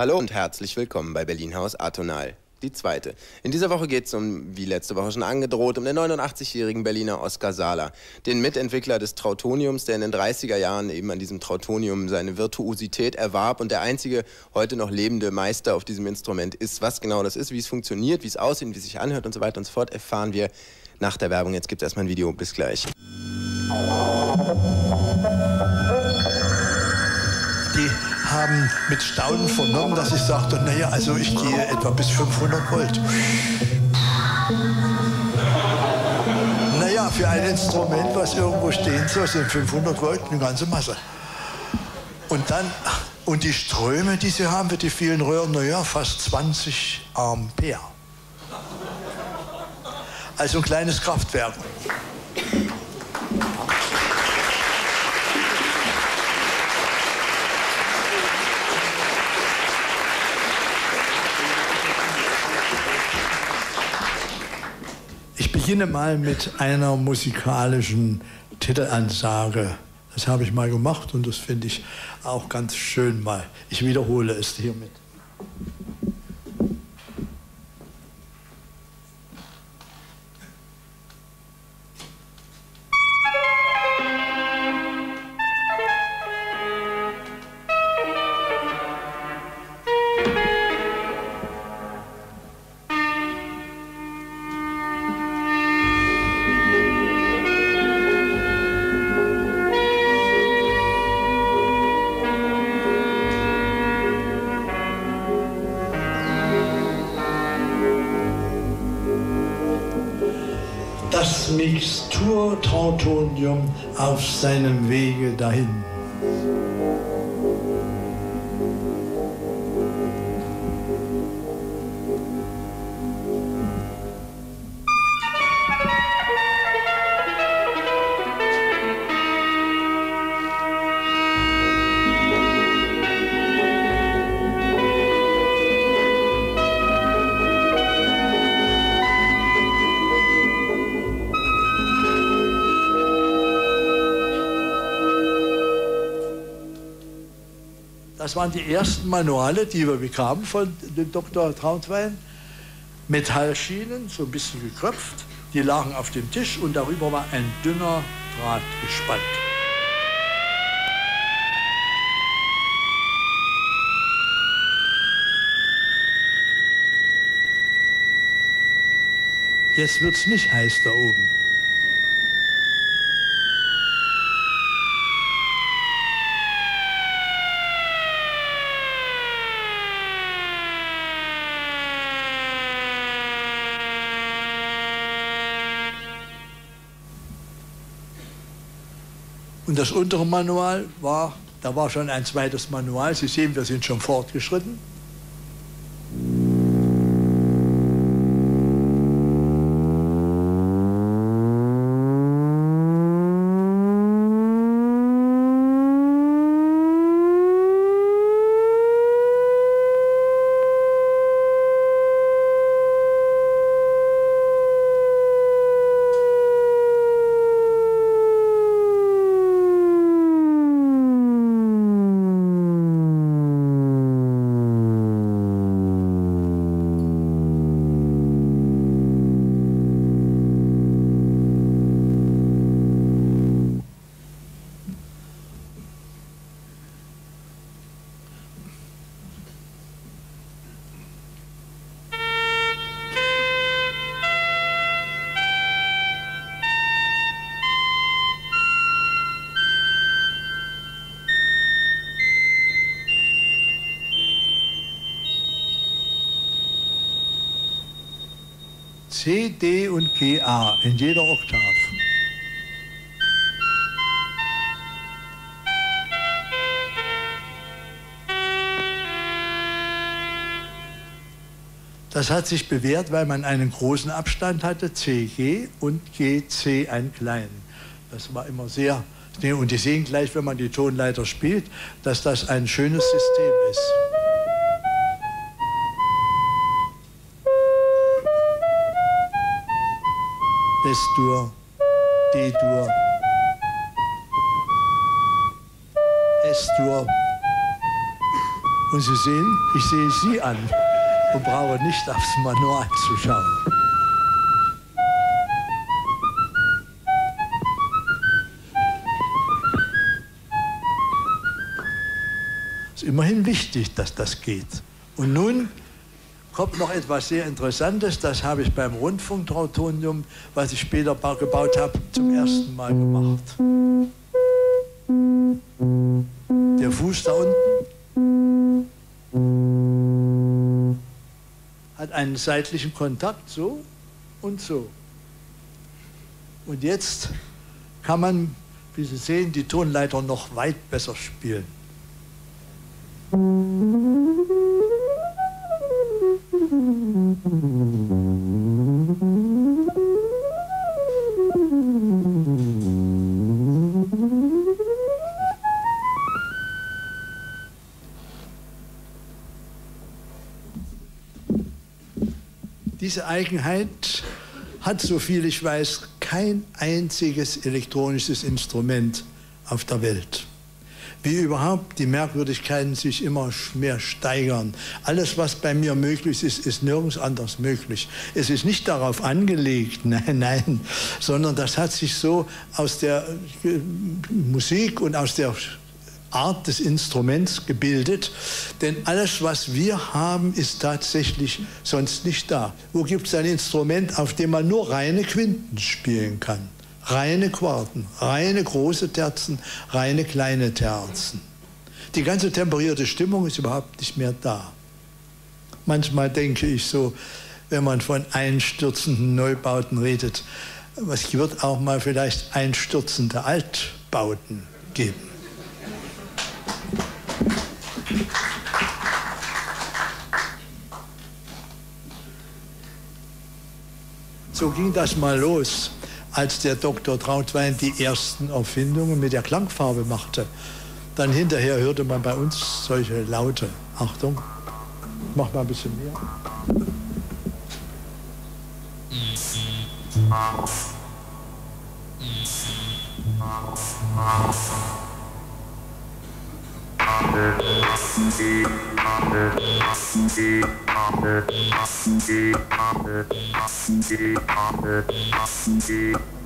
Hallo und herzlich willkommen bei Berlin Haus Atonal. Die zweite. In dieser Woche geht es um, wie letzte Woche schon angedroht, um den 89-jährigen Berliner Oskar Sala, den Mitentwickler des Trautoniums, der in den 30er Jahren eben an diesem Trautonium seine Virtuosität erwarb und der einzige heute noch lebende Meister auf diesem Instrument ist. Was genau das ist, wie es funktioniert, wie es aussieht, wie es sich anhört und so weiter und so fort, erfahren wir nach der Werbung. Jetzt gibt es erstmal ein Video. Bis gleich. Die haben mit Staunen vernommen, dass ich sagte, naja, also ich gehe etwa bis 500 Volt. Naja, für ein Instrument, was irgendwo stehen soll, sind 500 Volt eine ganze Masse. Und dann, und die Ströme, die sie haben für die vielen Röhren, naja, fast 20 Ampere. Also ein kleines Kraftwerk. Ich beginne mal mit einer musikalischen Titelansage. Das habe ich mal gemacht und das finde ich auch ganz schön mal. Ich wiederhole es hiermit. Auf seinem Wege dahin. Das waren die ersten Manuale, die wir bekamen von dem Dr. Trautwein. Metallschienen, so ein bisschen gekröpft, die lagen auf dem Tisch und darüber war ein dünner Draht gespannt. Jetzt wird's nicht heiß da oben. Das untere Manual war, da war schon ein zweites Manual. Sie sehen, wir sind schon fortgeschritten. C, D und G, A in jeder Oktav. Das hat sich bewährt, weil man einen großen Abstand hatte, CG und GC einen kleinen. Das war immer sehr. Und die sehen gleich, wenn man die Tonleiter spielt, dass das ein schönes System ist. S-Dur, D-Dur, S-Dur, Und Sie sehen, ich sehe Sie an und brauche nicht aufs Manual zu schauen. Es ist immerhin wichtig, dass das geht. Und nun kommt noch etwas sehr Interessantes, das habe ich beim Rundfunktrautonium, was ich später gebaut habe, zum ersten Mal gemacht. Der Fuß da unten hat einen seitlichen Kontakt, so und so. Und jetzt kann man, wie Sie sehen, die Tonleiter noch weit besser spielen. Diese Eigenheit hat, so viel ich weiß, kein einziges elektronisches Instrument auf der Welt wie überhaupt die Merkwürdigkeiten sich immer mehr steigern. Alles, was bei mir möglich ist, ist nirgends anders möglich. Es ist nicht darauf angelegt, nein, nein, sondern das hat sich so aus der äh, Musik und aus der Art des Instruments gebildet. Denn alles, was wir haben, ist tatsächlich sonst nicht da. Wo gibt es ein Instrument, auf dem man nur reine Quinten spielen kann? reine Quarten, reine große Terzen, reine kleine Terzen. Die ganze temperierte Stimmung ist überhaupt nicht mehr da. Manchmal denke ich so, wenn man von einstürzenden Neubauten redet, es wird auch mal vielleicht einstürzende Altbauten geben. So ging das mal los als der Dr. Trautwein die ersten Erfindungen mit der Klangfarbe machte. Dann hinterher hörte man bei uns solche Laute. Achtung, mach mal ein bisschen mehr. Thank you.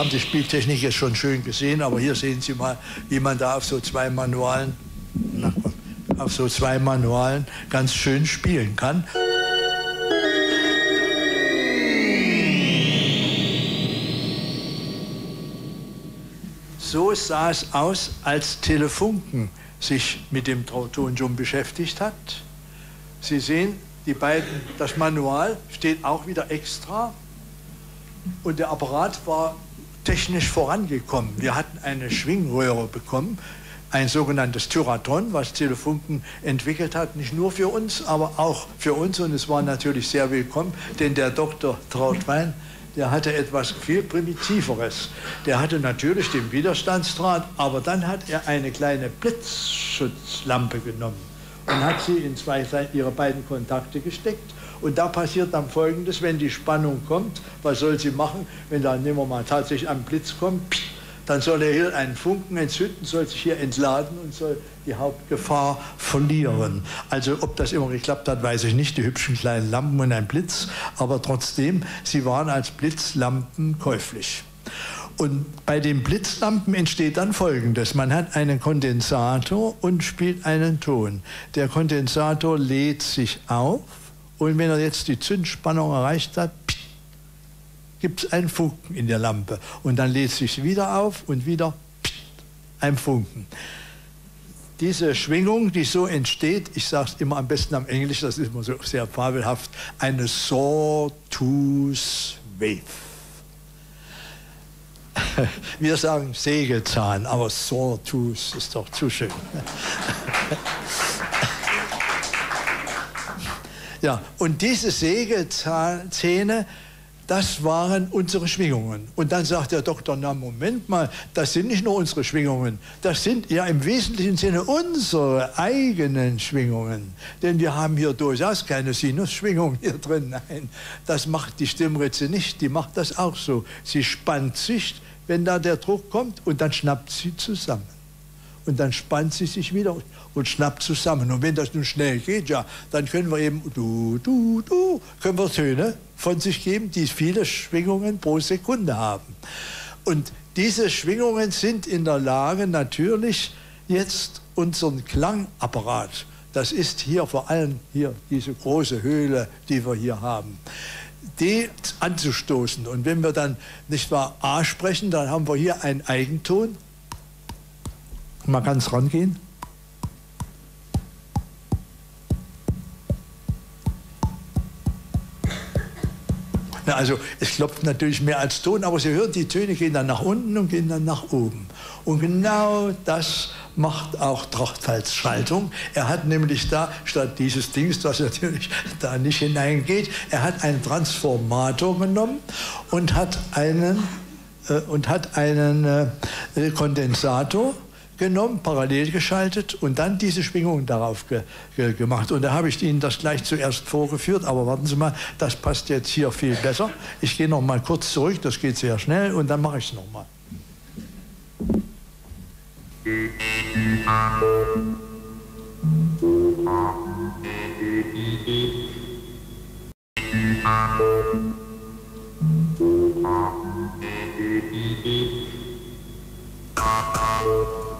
Haben die Spieltechnik jetzt schon schön gesehen, aber hier sehen Sie mal, wie man da auf so zwei Manualen, auf so zwei Manualen ganz schön spielen kann. So sah es aus, als Telefunken sich mit dem Trautonium beschäftigt hat. Sie sehen, die beiden, das Manual steht auch wieder extra und der Apparat war technisch vorangekommen. Wir hatten eine Schwingröhre bekommen, ein sogenanntes Tyraton, was Telefunken entwickelt hat, nicht nur für uns, aber auch für uns. Und es war natürlich sehr willkommen, denn der Dr. Trautwein, der hatte etwas viel Primitiveres. Der hatte natürlich den Widerstandsdraht, aber dann hat er eine kleine Blitzschutzlampe genommen und hat sie in zwei ihrer beiden Kontakte gesteckt und da passiert dann Folgendes, wenn die Spannung kommt, was soll sie machen, wenn da, nehmen wir mal, tatsächlich ein Blitz kommt, dann soll er hier einen Funken entzünden, soll sich hier entladen und soll die Hauptgefahr verlieren. Also ob das immer geklappt hat, weiß ich nicht, die hübschen kleinen Lampen und ein Blitz, aber trotzdem, sie waren als Blitzlampen käuflich. Und bei den Blitzlampen entsteht dann Folgendes. Man hat einen Kondensator und spielt einen Ton. Der Kondensator lädt sich auf und wenn er jetzt die Zündspannung erreicht hat, gibt es einen Funken in der Lampe. Und dann lädt sich wieder auf und wieder ein Funken. Diese Schwingung, die so entsteht, ich sage es immer am besten am Englisch, das ist immer so sehr fabelhaft, eine Sawtooth Wave. Wir sagen Sägezahn, aber Sawtooth ist doch zu schön. Ja, und diese Sägezähne, das waren unsere Schwingungen. Und dann sagt der Doktor, na Moment mal, das sind nicht nur unsere Schwingungen, das sind ja im wesentlichen Sinne unsere eigenen Schwingungen. Denn wir haben hier durchaus keine Sinusschwingung hier drin. Nein, das macht die Stimmritze nicht, die macht das auch so. Sie spannt sich, wenn da der Druck kommt, und dann schnappt sie zusammen. Und dann spannt sie sich wieder und schnappt zusammen. Und wenn das nun schnell geht, ja, dann können wir eben du, du, du, können wir Töne von sich geben, die viele Schwingungen pro Sekunde haben. Und diese Schwingungen sind in der Lage, natürlich jetzt unseren Klangapparat, das ist hier vor allem hier diese große Höhle, die wir hier haben, die anzustoßen. Und wenn wir dann nicht wahr A sprechen, dann haben wir hier einen Eigenton. Man kann es rangehen. Na, also es klopft natürlich mehr als Ton, aber Sie hören, die Töne gehen dann nach unten und gehen dann nach oben. Und genau das macht auch Trachtfalzschaltung. Er hat nämlich da, statt dieses Dings, das natürlich da nicht hineingeht, er hat einen Transformator genommen und hat einen, äh, und hat einen äh, Kondensator genommen, parallel geschaltet und dann diese Schwingung darauf ge ge gemacht. Und da habe ich Ihnen das gleich zuerst vorgeführt, aber warten Sie mal, das passt jetzt hier viel besser. Ich gehe noch mal kurz zurück, das geht sehr schnell und dann mache ich es noch mal.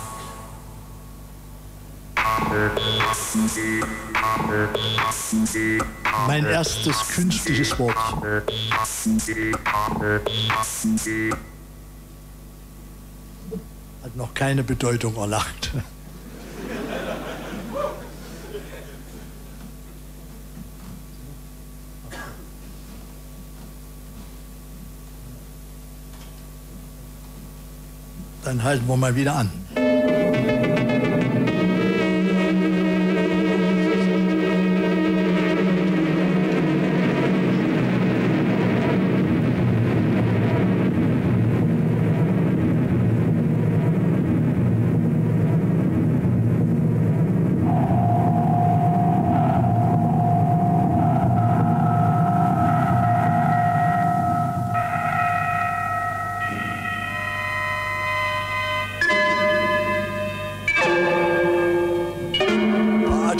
Mein erstes künstliches Wort. Hat noch keine Bedeutung erlangt. Dann halten wir mal wieder an.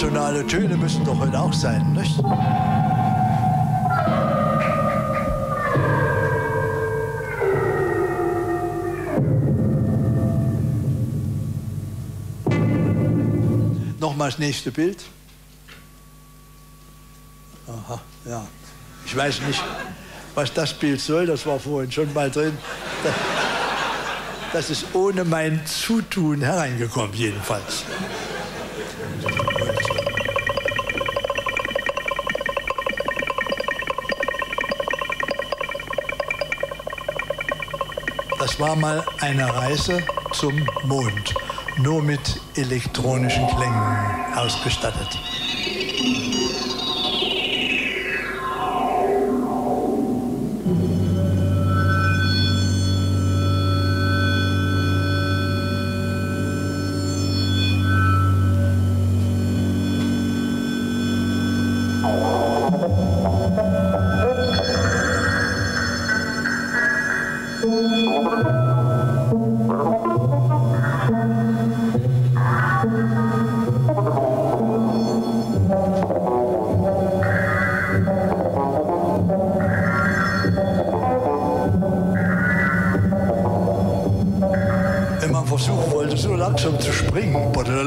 Atonale Töne müssen doch heute auch sein, nicht? Nochmal das nächste Bild. Aha, ja. Ich weiß nicht, was das Bild soll, das war vorhin schon mal drin. Das ist ohne mein Zutun hereingekommen, jedenfalls. Das war mal eine Reise zum Mond. nur mit elektronischen Klängen ausgestattet. brinco para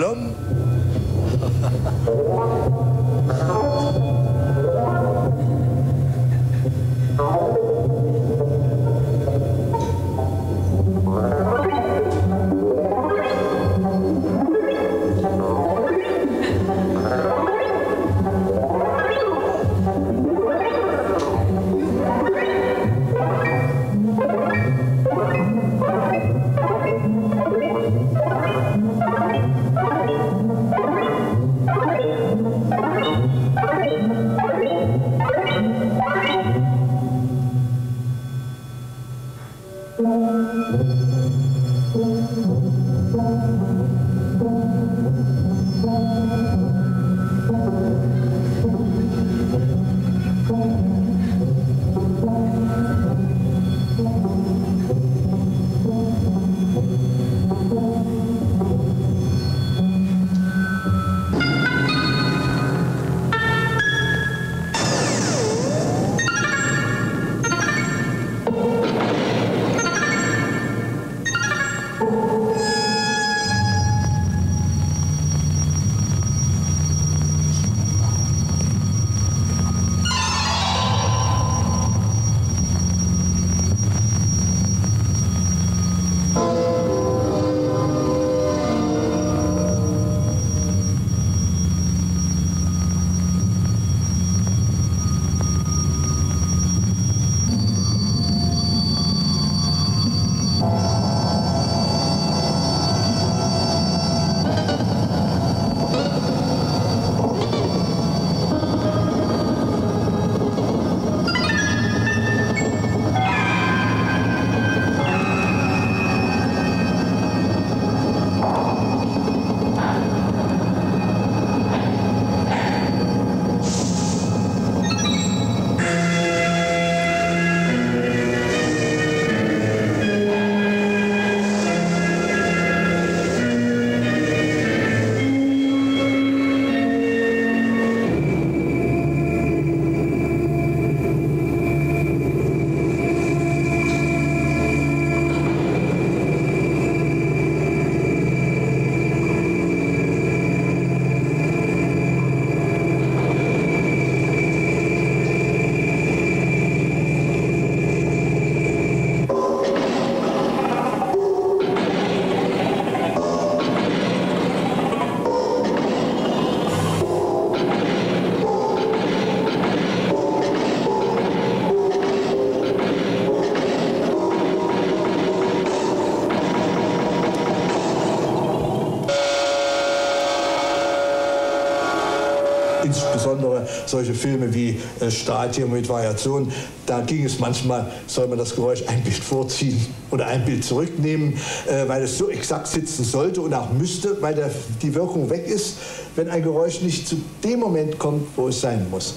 solche Filme wie äh, Stadium mit Variation, da ging es manchmal, soll man das Geräusch ein Bild vorziehen oder ein Bild zurücknehmen, äh, weil es so exakt sitzen sollte und auch müsste, weil der, die Wirkung weg ist, wenn ein Geräusch nicht zu dem Moment kommt, wo es sein muss.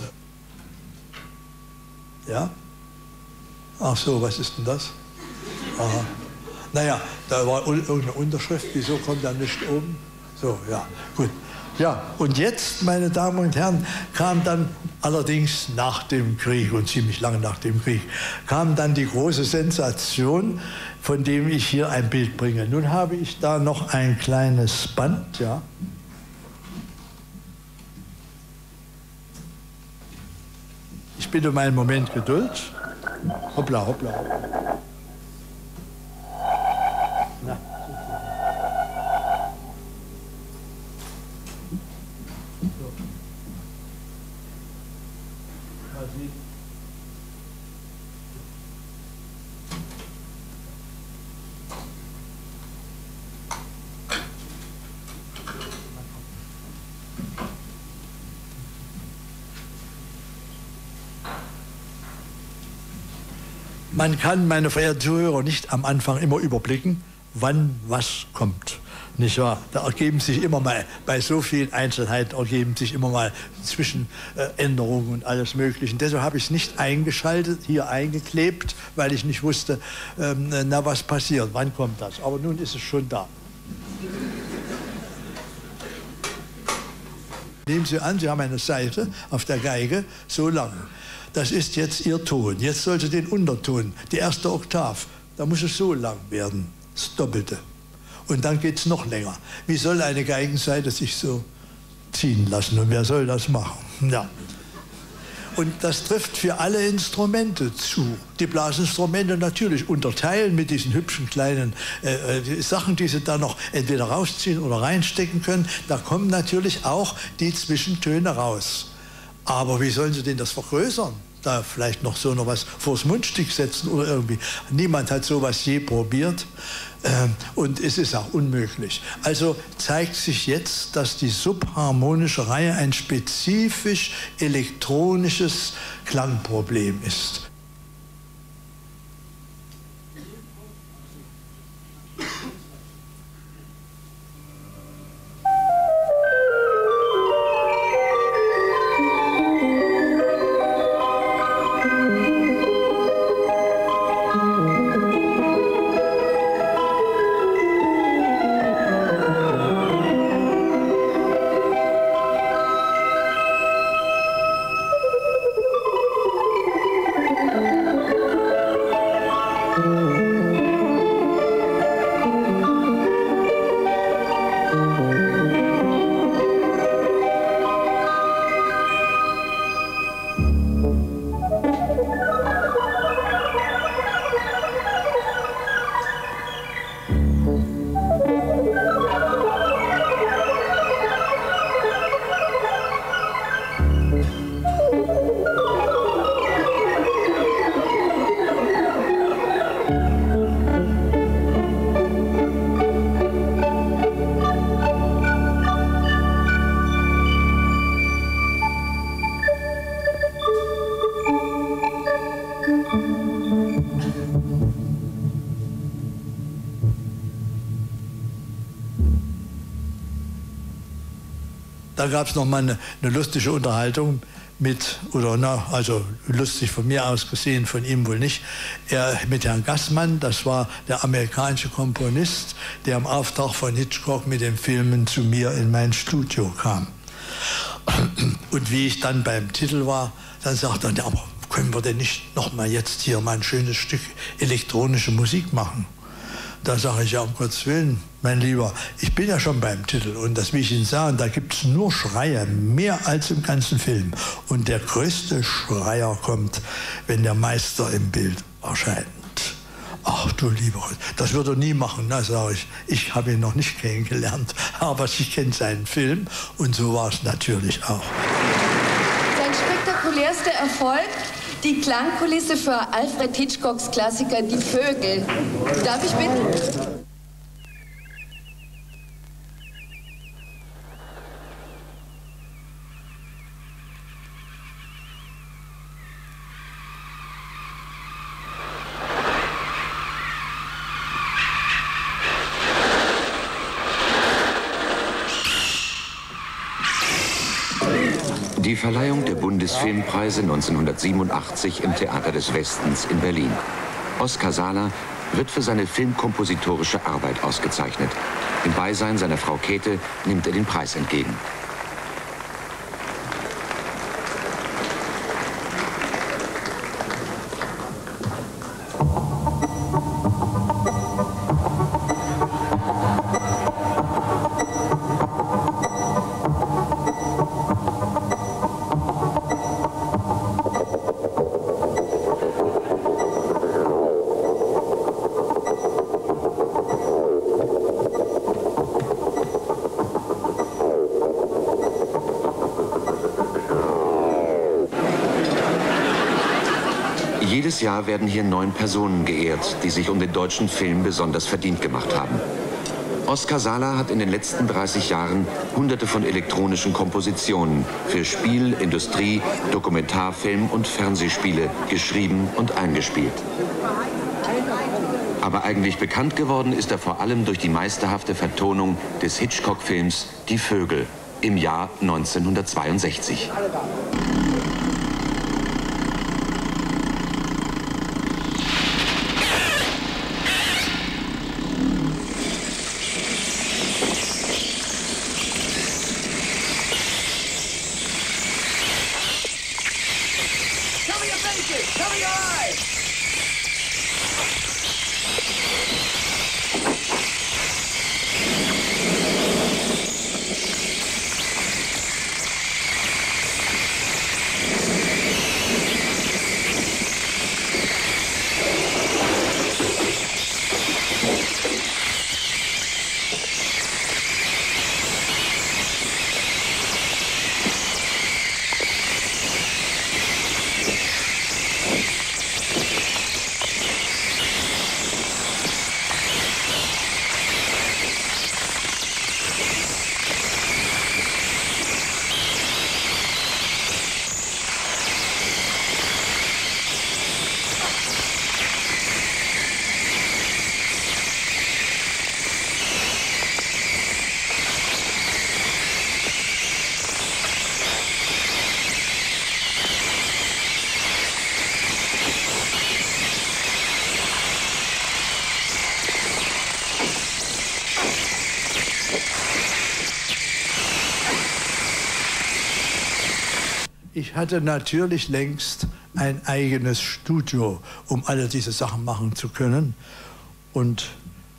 Ja? Ach so, was ist denn das? Aha. Naja, da war irgendeine Unterschrift, wieso kommt da nicht oben? So, ja, gut. Ja, und jetzt, meine Damen und Herren, kam dann allerdings nach dem Krieg und ziemlich lange nach dem Krieg, kam dann die große Sensation, von dem ich hier ein Bild bringe. Nun habe ich da noch ein kleines Band, ja. Ich bitte um einen Moment Geduld. Hoppla, hoppla. Na. Man kann, meine verehrten Zuhörer, nicht am Anfang immer überblicken, wann was kommt. Nicht wahr? Da ergeben sich immer mal, bei so vielen Einzelheiten ergeben sich immer mal Zwischenänderungen und alles Mögliche. Deshalb habe ich es nicht eingeschaltet, hier eingeklebt, weil ich nicht wusste, ähm, na was passiert, wann kommt das. Aber nun ist es schon da. Nehmen Sie an, Sie haben eine Seite auf der Geige so lang. Das ist jetzt Ihr Ton. Jetzt sollte den Unterton, die erste Oktav, da muss es so lang werden, das Doppelte. Und dann geht es noch länger. Wie soll eine Geigenseite sich so ziehen lassen? Und wer soll das machen? Ja. Und das trifft für alle Instrumente zu. Die Blasinstrumente natürlich unterteilen mit diesen hübschen kleinen äh, äh Sachen, die sie da noch entweder rausziehen oder reinstecken können. Da kommen natürlich auch die Zwischentöne raus. Aber wie sollen sie denn das vergrößern? Da vielleicht noch so noch was vors Mundstück setzen oder irgendwie. Niemand hat sowas je probiert. Ähm, und es ist auch unmöglich. Also zeigt sich jetzt, dass die subharmonische Reihe ein spezifisch elektronisches Klangproblem ist. Da gab es noch mal eine, eine, lustige Unterhaltung mit, oder na, also lustig von mir aus gesehen, von ihm wohl nicht, er, mit Herrn Gassmann, das war der amerikanische Komponist, der am Auftrag von Hitchcock mit den Filmen zu mir in mein Studio kam. Und wie ich dann beim Titel war, dann sagte er, aber können wir denn nicht noch mal jetzt hier mal ein schönes Stück elektronische Musik machen? Da sage ich ja, um Gottes Willen, mein Lieber, ich bin ja schon beim Titel und das will ich Ihnen sagen, da gibt es nur Schreier, mehr als im ganzen Film. Und der größte Schreier kommt, wenn der Meister im Bild erscheint. Ach du lieber das würde er nie machen, na sage ich. Ich habe ihn noch nicht kennengelernt, aber ich kenne seinen Film und so war es natürlich auch. Sein spektakulärster Erfolg die Klangkulisse für Alfred Hitchcocks Klassiker Die Vögel. Darf ich bitten? Die Verleihung der Bundesfilmpreise 1987 im Theater des Westens in Berlin. Oskar Sala wird für seine filmkompositorische Arbeit ausgezeichnet. Im Beisein seiner Frau Käthe nimmt er den Preis entgegen. Jahr werden hier neun Personen geehrt, die sich um den deutschen Film besonders verdient gemacht haben. Oskar Sala hat in den letzten 30 Jahren hunderte von elektronischen Kompositionen für Spiel, Industrie, Dokumentarfilm und Fernsehspiele geschrieben und eingespielt. Aber eigentlich bekannt geworden ist er vor allem durch die meisterhafte Vertonung des Hitchcock-Films Die Vögel im Jahr 1962. hatte natürlich längst ein eigenes Studio, um alle diese Sachen machen zu können und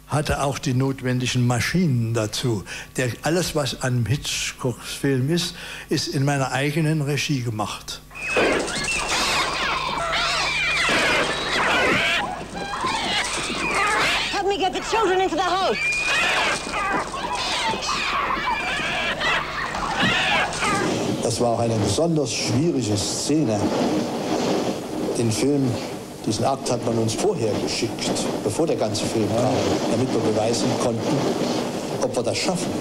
hatte auch die notwendigen Maschinen dazu. Der, alles, was an Hitchcocks Film ist, ist in meiner eigenen Regie gemacht. Help me get the children into the house. Das war auch eine besonders schwierige Szene. Den Film, diesen Akt hat man uns vorher geschickt, bevor der ganze Film kam, damit wir beweisen konnten, ob wir das schaffen.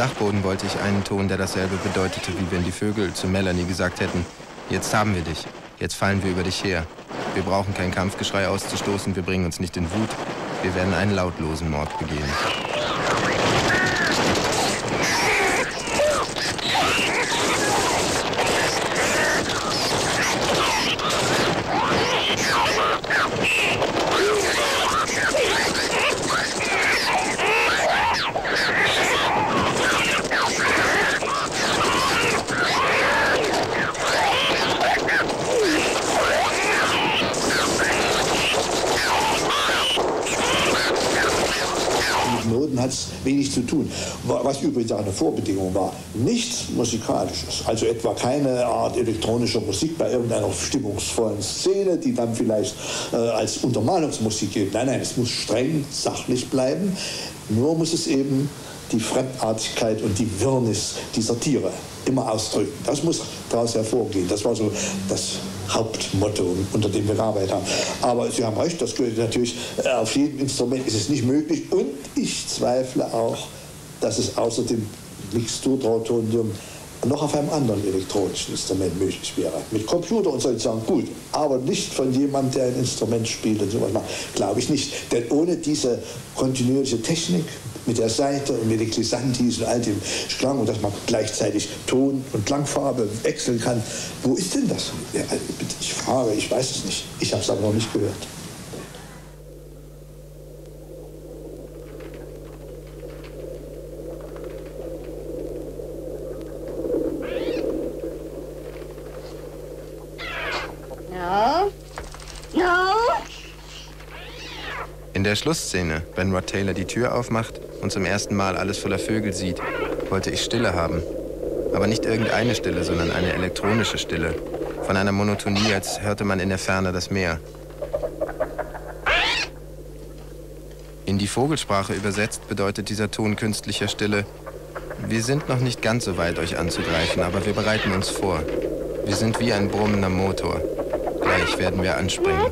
Dachboden wollte ich einen Ton, der dasselbe bedeutete, wie wenn die Vögel zu Melanie gesagt hätten, jetzt haben wir dich, jetzt fallen wir über dich her. Wir brauchen kein Kampfgeschrei auszustoßen, wir bringen uns nicht in Wut, wir werden einen lautlosen Mord begehen. Wenig zu tun. Was übrigens auch eine Vorbedingung war. Nichts Musikalisches, also etwa keine Art elektronischer Musik bei irgendeiner stimmungsvollen Szene, die dann vielleicht äh, als Untermalungsmusik gilt. Nein, nein, es muss streng sachlich bleiben. Nur muss es eben die Fremdartigkeit und die Wirrnis dieser Tiere immer ausdrücken. Das muss daraus hervorgehen. Das war so das Hauptmotto, unter dem wir gearbeitet haben. Aber Sie haben recht, das gehört natürlich, äh, auf jedem Instrument ist es nicht möglich. Und ich zweifle auch, dass es außer dem Mixturtrautonium noch auf einem anderen elektronischen Instrument möglich wäre. Mit Computer und solchen Sachen gut, aber nicht von jemandem, der ein Instrument spielt und sowas macht. Glaube ich nicht. Denn ohne diese kontinuierliche Technik mit der Seite und mit den Glissantis und all dem Klang und dass man gleichzeitig Ton und Klangfarbe wechseln kann. Wo ist denn das? Also, ich frage, ich weiß es nicht. Ich habe es aber noch nicht gehört. In der Schlussszene, wenn Rod Taylor die Tür aufmacht und zum ersten Mal alles voller Vögel sieht, wollte ich Stille haben. Aber nicht irgendeine Stille, sondern eine elektronische Stille. Von einer Monotonie, als hörte man in der Ferne das Meer. In die Vogelsprache übersetzt bedeutet dieser Ton künstlicher Stille, wir sind noch nicht ganz so weit, euch anzugreifen, aber wir bereiten uns vor. Wir sind wie ein brummender Motor. Gleich werden wir anspringen.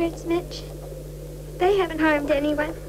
Bring Mitch? They haven't harmed anyone.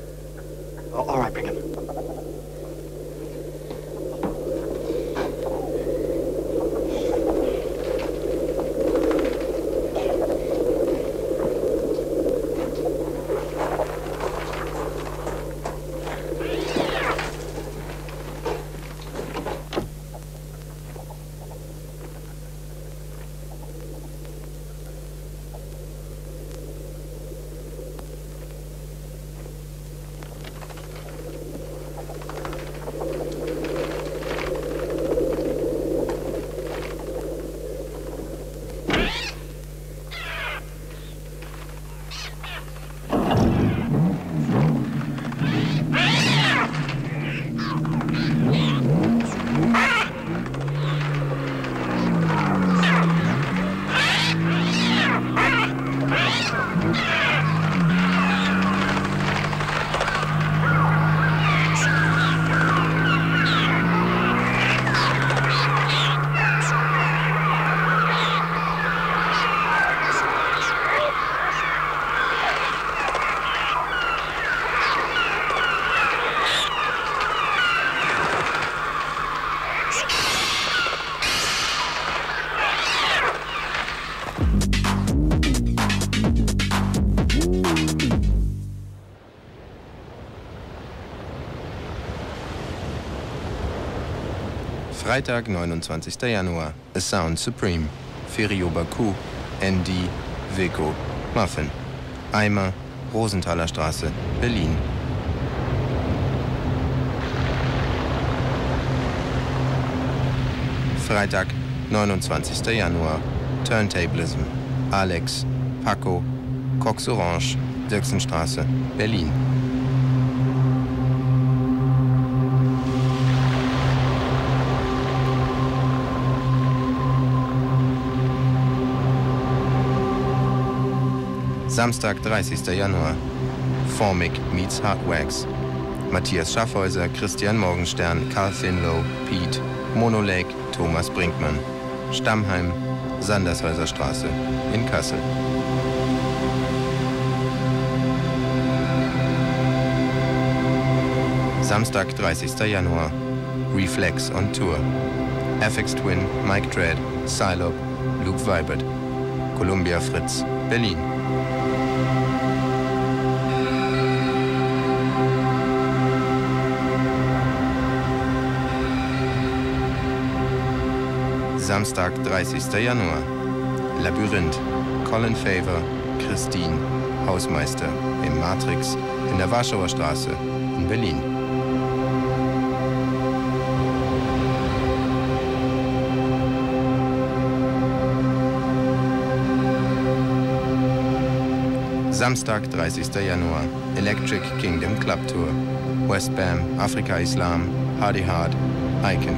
Freitag, 29. Januar. A Sound Supreme. Ferio Baku. ND. Vico. Muffin. Eimer. Rosenthaler Straße. Berlin. Freitag, 29. Januar. Turntablism. Alex. Paco. Cox Orange. Dirksenstraße. Berlin. Samstag, 30. Januar. Formic meets Hardwax. Matthias Schaffhäuser, Christian Morgenstern, Carl Finlow, Pete, Monolake, Thomas Brinkmann. Stammheim, Sandershäuser Straße in Kassel. Samstag, 30. Januar. Reflex on Tour. FX Twin, Mike Dread, Psylop, Luke Vibert. Columbia Fritz, Berlin. Samstag, 30. Januar. Labyrinth. Colin Favor, Christine, Hausmeister im Matrix in der Warschauer Straße in Berlin. Samstag, 30. Januar. Electric Kingdom Club Tour. Westbam, Afrika Islam, Hardy Hard, Icon,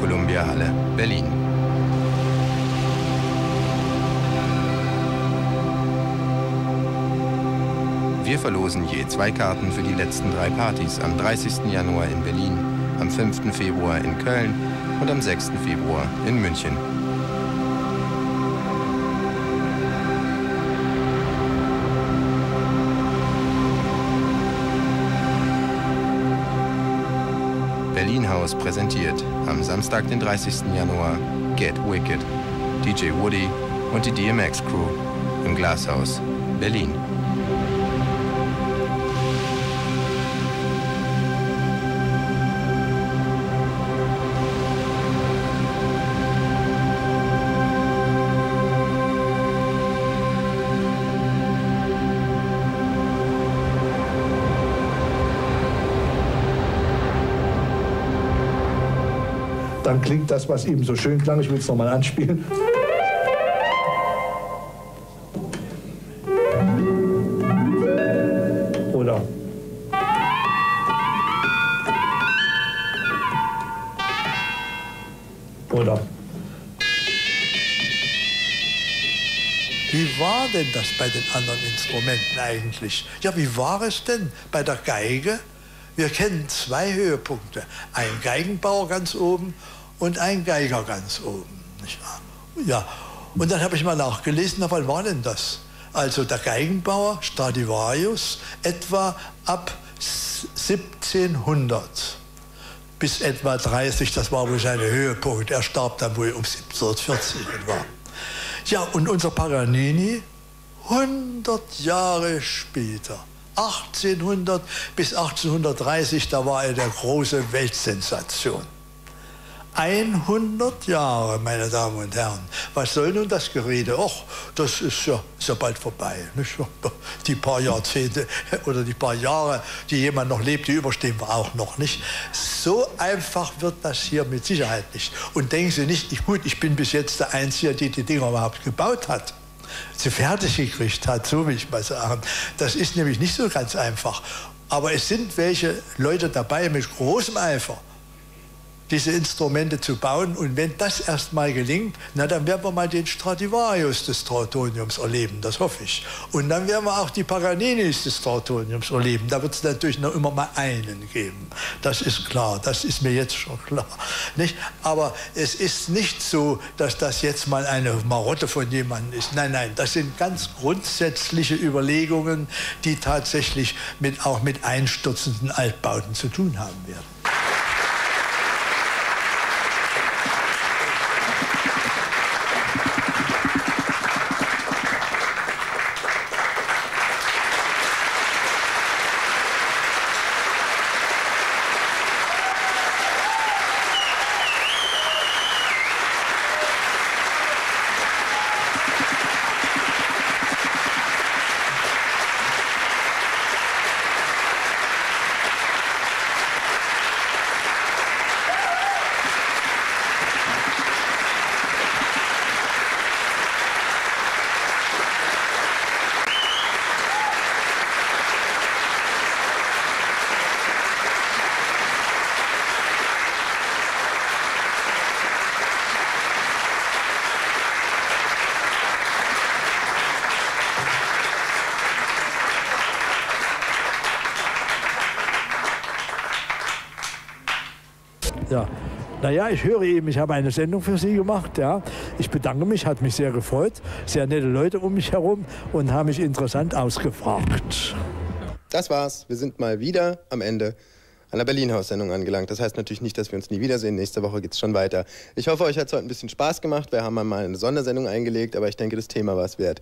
Columbia Halle, Berlin. Wir verlosen je zwei Karten für die letzten drei Partys am 30. Januar in Berlin, am 5. Februar in Köln und am 6. Februar in München. House präsentiert am Samstag, den 30. Januar Get Wicked, DJ Woody und die DMX Crew im Glashaus Berlin. Dann klingt das, was eben so schön klang. Ich will es nochmal anspielen. Oder Oder Wie war denn das bei den anderen Instrumenten eigentlich? Ja, wie war es denn bei der Geige? Wir kennen zwei Höhepunkte. Ein Geigenbauer ganz oben und ein Geiger ganz oben. Ja, und dann habe ich mal nachgelesen, wann war denn das? Also der Geigenbauer Stradivarius etwa ab 1700 bis etwa 30, das war wohl sein Höhepunkt. Er starb dann wohl um 1740 etwa. Ja, und unser Paganini 100 Jahre später, 1800 bis 1830, da war er der große Weltsensation. 100 Jahre, meine Damen und Herren. Was soll nun das Gerede? Och, das ist ja, ist ja bald vorbei. Nicht? Die paar Jahrzehnte oder die paar Jahre, die jemand noch lebt, die überstehen wir auch noch nicht. So einfach wird das hier mit Sicherheit nicht. Und denken Sie nicht, ich, gut, ich bin bis jetzt der Einzige, der die Dinger überhaupt gebaut hat sie fertig gekriegt hat, so will ich mal sagen. Das ist nämlich nicht so ganz einfach. Aber es sind welche Leute dabei mit großem Eifer diese Instrumente zu bauen. Und wenn das erstmal gelingt, na, dann werden wir mal den Stradivarius des Trautoniums erleben, das hoffe ich. Und dann werden wir auch die Paganinis des Trautoniums erleben. Da wird es natürlich noch immer mal einen geben. Das ist klar, das ist mir jetzt schon klar. Nicht? Aber es ist nicht so, dass das jetzt mal eine Marotte von jemandem ist. Nein, nein, das sind ganz grundsätzliche Überlegungen, die tatsächlich mit, auch mit einstürzenden Altbauten zu tun haben werden. Ja. Naja, ich höre eben, ich habe eine Sendung für Sie gemacht. Ja. Ich bedanke mich, hat mich sehr gefreut. Sehr nette Leute um mich herum und haben mich interessant ausgefragt. Das war's. Wir sind mal wieder am Ende einer Berlin-Haus-Sendung angelangt. Das heißt natürlich nicht, dass wir uns nie wiedersehen. Nächste Woche geht's schon weiter. Ich hoffe, euch hat es heute ein bisschen Spaß gemacht. Wir haben mal eine Sondersendung eingelegt, aber ich denke, das Thema war es wert.